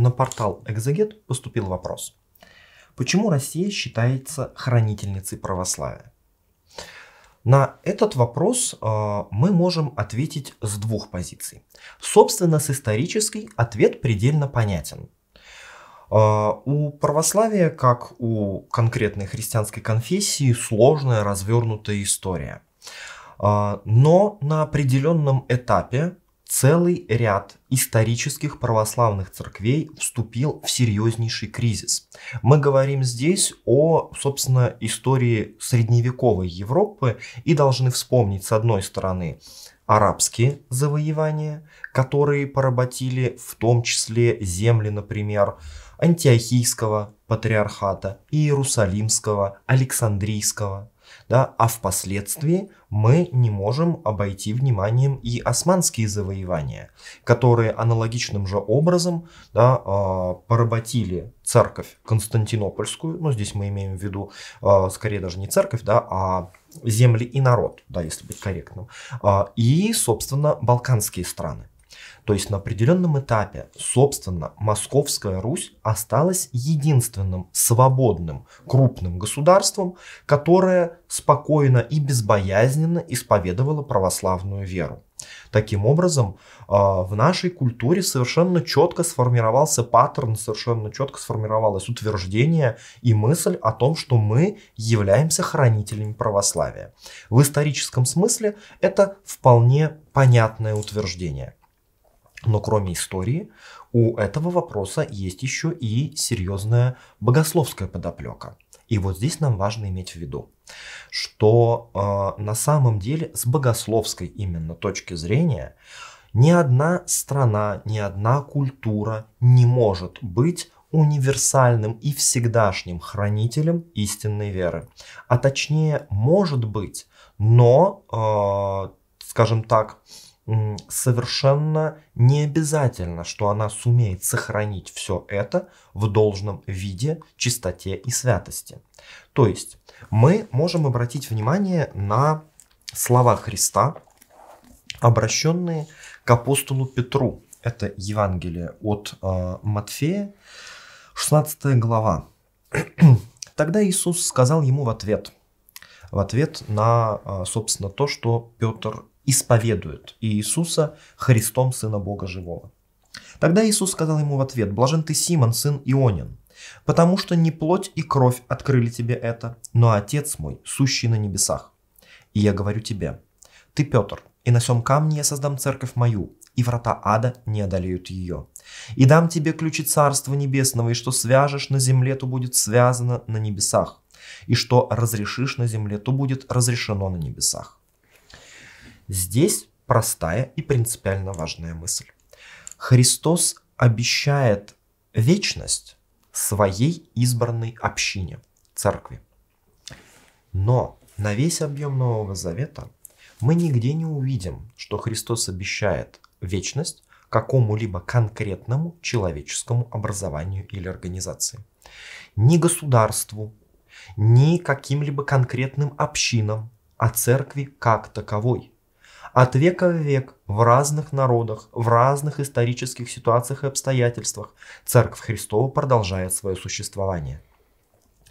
на портал Экзегет поступил вопрос. Почему Россия считается хранительницей православия? На этот вопрос э, мы можем ответить с двух позиций. Собственно, с исторической ответ предельно понятен. Э, у православия, как у конкретной христианской конфессии, сложная развернутая история. Э, но на определенном этапе целый ряд исторических православных церквей вступил в серьезнейший кризис. Мы говорим здесь о, собственно, истории средневековой Европы и должны вспомнить, с одной стороны, арабские завоевания, которые поработили в том числе земли, например, Антиохийского патриархата, Иерусалимского, Александрийского, да, а впоследствии мы не можем обойти вниманием и османские завоевания, которые аналогичным же образом да, а, поработили церковь Константинопольскую, ну здесь мы имеем в виду а, скорее даже не церковь, да, а земли и народ, да, если быть корректным, а, и, собственно, балканские страны. То есть на определенном этапе, собственно, Московская Русь осталась единственным свободным крупным государством, которое спокойно и безбоязненно исповедовало православную веру. Таким образом, а, в нашей культуре совершенно четко сформировался паттерн, совершенно четко сформировалось утверждение и мысль о том, что мы являемся хранителями православия. В историческом смысле это вполне понятное утверждение. Но кроме истории, у этого вопроса есть еще и серьезная богословская подоплека. И вот здесь нам важно иметь в виду, что э, на самом деле с богословской именно точки зрения ни одна страна, ни одна культура не может быть универсальным и всегдашним хранителем истинной веры. А точнее, может быть, но, э, скажем так, совершенно не обязательно, что она сумеет сохранить все это в должном виде, чистоте и святости. То есть мы можем обратить внимание на слова Христа, обращенные к апостолу Петру. Это Евангелие от э, Матфея, 16 глава. Тогда Иисус сказал ему в ответ, в ответ на, э, собственно, то, что Петр исповедуют Иисуса Христом, Сына Бога Живого. Тогда Иисус сказал ему в ответ, «Блажен ты, Симон, сын Ионин, потому что не плоть и кровь открыли тебе это, но Отец мой, сущий на небесах. И я говорю тебе, ты Петр, и на сем камне я создам церковь мою, и врата ада не одолеют ее. И дам тебе ключи Царства Небесного, и что свяжешь на земле, то будет связано на небесах, и что разрешишь на земле, то будет разрешено на небесах. Здесь простая и принципиально важная мысль. Христос обещает вечность своей избранной общине, церкви. Но на весь объем Нового Завета мы нигде не увидим, что Христос обещает вечность какому-либо конкретному человеческому образованию или организации. Ни государству, ни каким-либо конкретным общинам, а церкви как таковой – от века в век в разных народах, в разных исторических ситуациях и обстоятельствах Церковь Христова продолжает свое существование.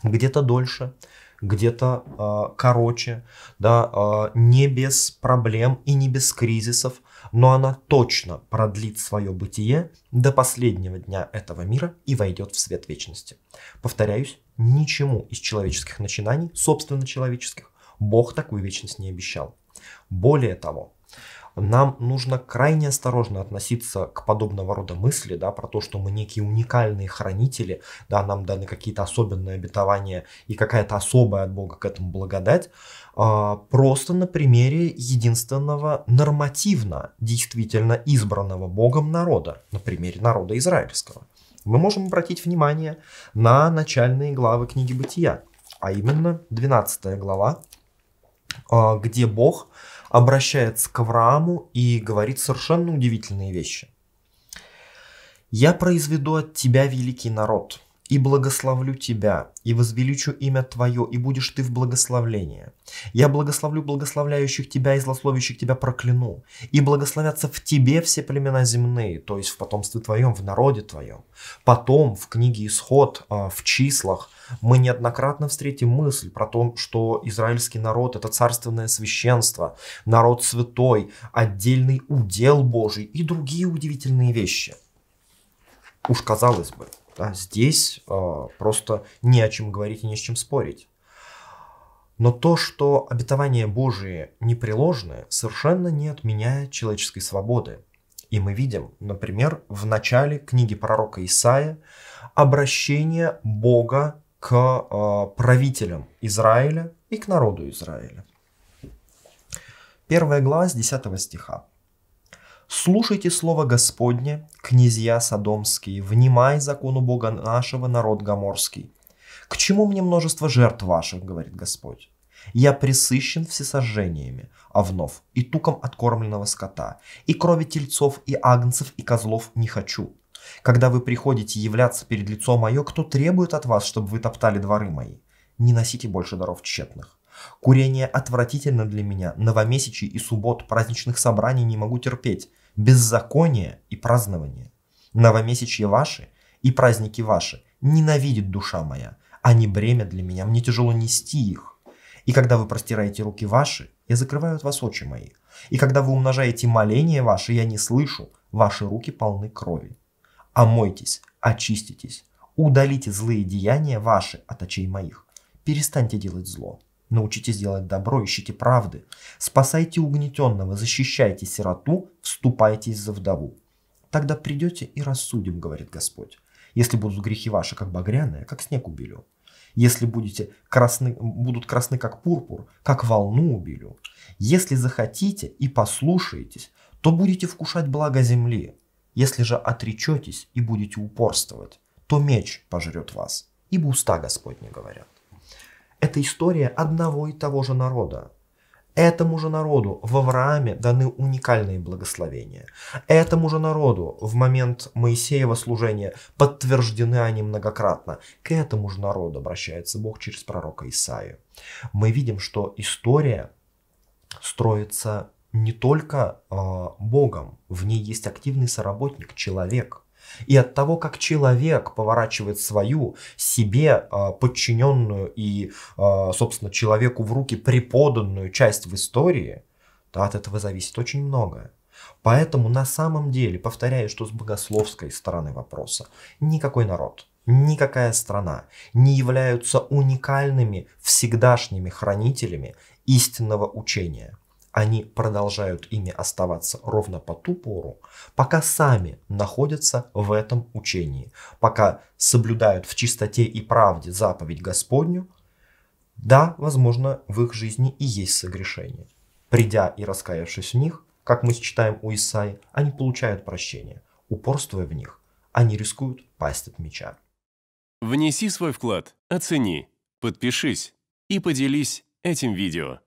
Где-то дольше, где-то э, короче, да, э, не без проблем и не без кризисов, но она точно продлит свое бытие до последнего дня этого мира и войдет в свет вечности. Повторяюсь, ничему из человеческих начинаний, собственно человеческих, Бог такую вечность не обещал. Более того, нам нужно крайне осторожно относиться к подобного рода мысли, да, про то, что мы некие уникальные хранители, да, нам даны какие-то особенные обетования и какая-то особая от Бога к этому благодать, а, просто на примере единственного нормативно действительно избранного Богом народа, на примере народа израильского. Мы можем обратить внимание на начальные главы книги Бытия, а именно 12 глава, где Бог обращается к Аврааму и говорит совершенно удивительные вещи. «Я произведу от тебя великий народ, и благословлю тебя, и возвеличу имя твое, и будешь ты в благословлении. Я благословлю благословляющих тебя и злословящих тебя прокляну, и благословятся в тебе все племена земные, то есть в потомстве твоем, в народе твоем. Потом в книге Исход, а, в числах, мы неоднократно встретим мысль про то, что израильский народ – это царственное священство, народ святой, отдельный удел Божий и другие удивительные вещи. Уж казалось бы, да, здесь э, просто не о чем говорить и не с чем спорить. Но то, что обетования Божии непреложны, совершенно не отменяет человеческой свободы. И мы видим, например, в начале книги пророка Исаия обращение Бога к э, правителям Израиля и к народу Израиля. Первая глава с 10 стиха. Слушайте слово Господне, князья Содомские, внимай закону Бога нашего, народ Гоморский. К чему мне множество жертв ваших, говорит Господь? Я присыщен всесожжениями, овнов и туком откормленного скота, и крови тельцов, и агнцев, и козлов не хочу. Когда вы приходите являться перед лицом мое, кто требует от вас, чтобы вы топтали дворы мои? Не носите больше даров тщетных. Курение отвратительно для меня, новомесячий и суббот, праздничных собраний не могу терпеть беззаконие и празднование. Новомесячье ваши и праздники ваши ненавидит душа моя, они бремя для меня, мне тяжело нести их. И когда вы простираете руки ваши, я закрываю от вас очи мои. И когда вы умножаете моления ваши, я не слышу, ваши руки полны крови. Омойтесь, очиститесь, удалите злые деяния ваши от очей моих. Перестаньте делать зло. Научитесь делать добро, ищите правды. Спасайте угнетенного, защищайте сироту, вступайтесь за вдову. Тогда придете и рассудим, говорит Господь. Если будут грехи ваши, как багряные, как снег убелю. Если будете красны, будут красны, как пурпур, как волну убелю. Если захотите и послушаетесь, то будете вкушать благо земли. Если же отречетесь и будете упорствовать, то меч пожрет вас, ибо уста Господни говорят. Это история одного и того же народа. Этому же народу в Аврааме даны уникальные благословения. Этому же народу в момент Моисеева служения подтверждены они многократно. К этому же народу обращается Бог через пророка Исаию. Мы видим, что история строится не только э, Богом, в ней есть активный соработник, человек – и от того, как человек поворачивает свою себе э, подчиненную и, э, собственно, человеку в руки преподанную часть в истории, то от этого зависит очень многое. Поэтому на самом деле, повторяю, что с богословской стороны вопроса, никакой народ, никакая страна не являются уникальными всегдашними хранителями истинного учения они продолжают ими оставаться ровно по ту пору, пока сами находятся в этом учении, пока соблюдают в чистоте и правде заповедь Господню, да, возможно, в их жизни и есть согрешение. Придя и раскаявшись в них, как мы читаем у Исаи, они получают прощение. Упорствуя в них, они рискуют пасть от меча. Внеси свой вклад, оцени, подпишись и поделись этим видео.